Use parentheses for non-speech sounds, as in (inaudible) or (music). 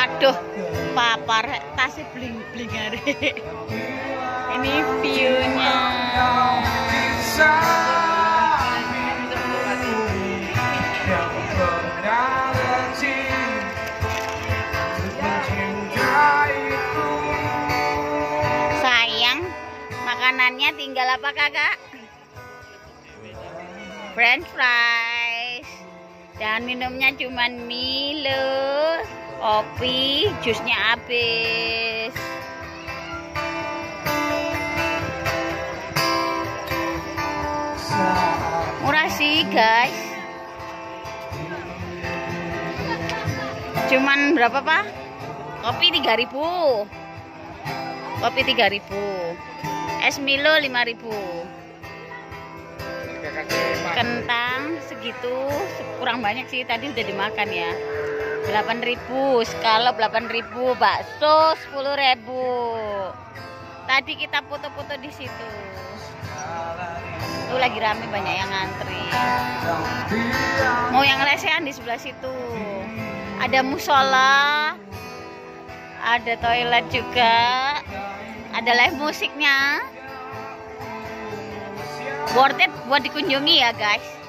Waduh, papar tasnya bling bling (laughs) Ini viewnya. Sayang, makanannya tinggal apa kakak? French fries. Dan minumnya cuman Milo, kopi, jusnya habis. Murah sih guys. Cuman berapa pak? Kopi 3000 Kopi 3000 Es Milo 5000 Kentang segitu kurang banyak sih tadi udah dimakan ya 8000 Skalop 8000 Bakso 10000 Tadi kita foto-foto di situ. Itu lagi rame banyak yang ngantri. Mau yang lesehan di sebelah situ. Ada musola ada toilet juga ada live musiknya. Worth it buat dikunjungi ya guys